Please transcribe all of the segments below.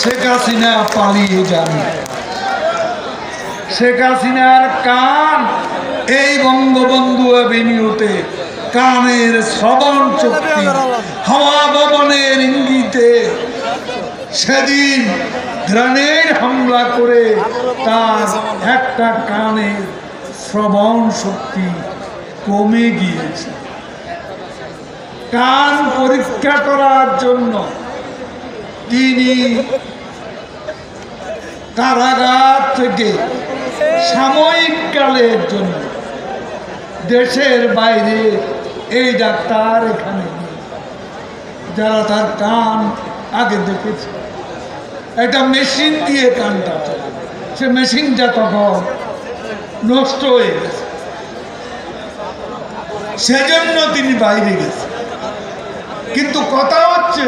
শেখ হাসিনা পালিয়ে যান শেখ হাসিনার কান এই বঙ্গবন্ধু অ্যাভিনিউতে কানের শ্রবণ ভবনের ইঙ্গিতে সেদিন গ্রানের হামলা করে তার একটা কানের শ্রবণ শক্তি কমে গিয়েছে। কান পরীক্ষা করার জন্য তিনি কারাগার থেকে সাময়িক কালের জন্য দেশের বাইরে এই ডাক্তার এখানে যারা তার কান আগে দেখেছে। একটা মেশিন দিয়ে কানটা সে মেশিনটা তখন নষ্ট হয়ে গেছে। সেজন্য তিনি বাইরে গেছেন কিন্তু কথা হচ্ছে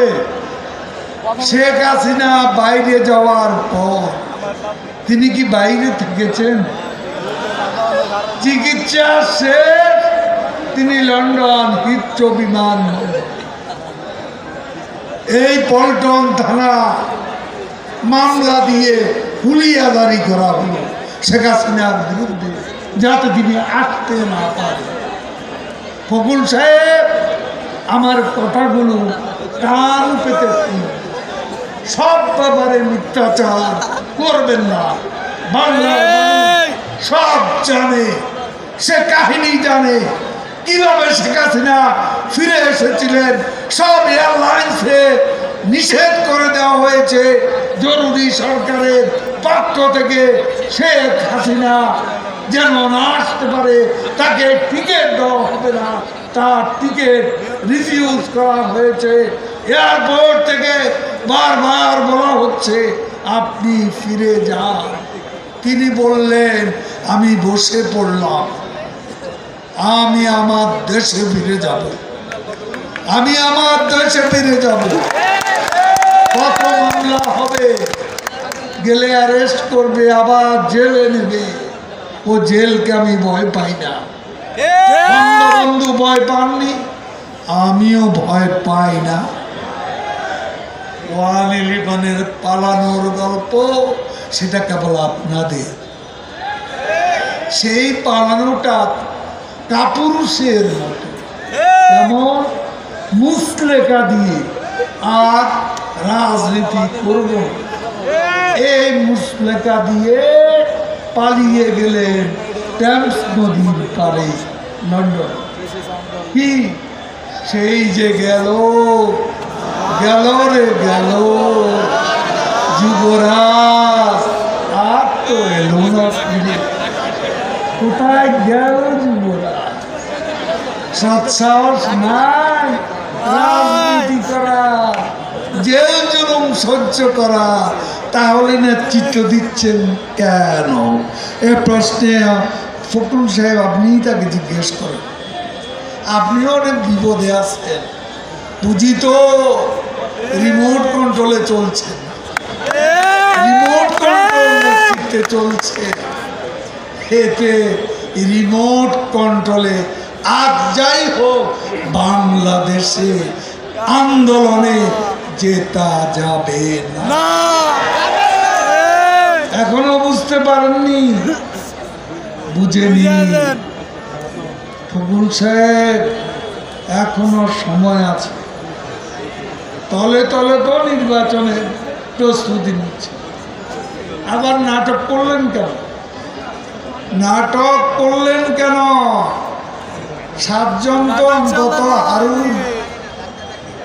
শেখ হাসিনা বাইরে যাওয়ার পর তিনি কি বাইরে থেকেছেন? চিকিৎসা শেষ, তিনি লন্ডন হিচ্চ বিমান এই পল্টন থানা মামলা দিয়ে হুলিয়াদারি করা হলো শেখ হাসিনার বিরুদ্ধে, যাতে তিনি আসতে না পারেন ফকুল সাহেব, আমার কথাগুলো কান পেতে শুনুন। সব ব্যাপারে মিথ্যাচার করবেন না। বাংলা সব জানে সে কাহিনী জানে। কীভাবে শেখ হাসিনা ফিরে এসেছিলেন সব এয়ারলাইন্সে নিষেধ করে দেওয়া হয়েছে জরুরি সরকারের পক্ষ থেকে। শেখ হাসিনা যেন না আসতে পারে তাকে টিকিট দেওয়া হবে না। তার টিকিট রিফিউজ করা হয়েছে। এয়ারপোর্ট থেকে বারবার বলা হচ্ছে আপনি ফিরে যান। তিনি বললেন আমি বসে পড়লাম। আমি আমার দেশে ফিরে যাব। আমি আমার দেশে ফিরে যাব। কত মামলা হবে? গেলে অ্যারেস্ট করবে আবার জেলে নেবে। ও জেলকে আমি ভয় পাই না। বন্ধু ভয় পাননি? আমিও ভয় পাই না। ওয়ান পালানোর গল্প, সেটা কেবল আপনাদের। সেই পালানোটা কাপুরুষের মতো। যেমন মুসলেখা দিয়ে আর রাজনীতি করব। এই মুসলেখা দিয়ে পালিয়ে গেলেন ট্যামস নদীর পারে লন্ডন। কি? সেই যে গেল গেল রে গেল যুবরাজ, আর তো এলো না কোথায় গেল যুবরাজ? সৎসাহস নাই, রাজনীতি করা, জেল জুলুম সহ্য করা, তাহলে নেতৃত্ব দিচ্ছেন কেন? এ প্রশ্নে ফকরুল সাহেব আপনিই তাকে জিজ্ঞেস করেন। আপনিও অনেক বিপদে আছেন। বুঝি তো রিমোট কন্ট্রোলে চলছে। রিমোট কন্ট্রোল চলছে। এতে রিমোট কন্ট্রোলে আজ যাই হোক বাংলাদেশে আন্দোলনে জেতা যাবে না। এখনও বুঝতে পারেননি। বুঝে নিন ফকুল সাহেব এখনও সময় আছে। তলে তলে তো নির্বাচনের প্রস্তুতি নিচ্ছে। আবার নাটক করলেন কেন? নাটক করলেন কেন? সাতজন তো অন্তত হারুন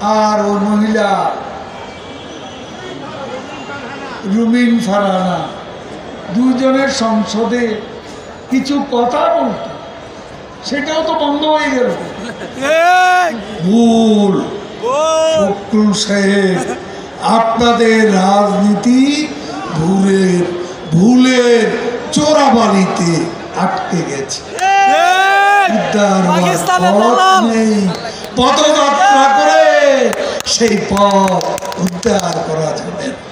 আর ওই মহিলা রুমিন ফারানা দুজনের সংসদে কিছু কথা বলত। সেটাও তো বন্ধ হয়ে গেল। ভুল। ফখরুল সাহেব আপনাদের রাজনীতি ভুলের ভুলের চোরাবালিতে আটকে গেছে। পদযাত্রা করে সেই পথ উদ্ধার করা যাবে না।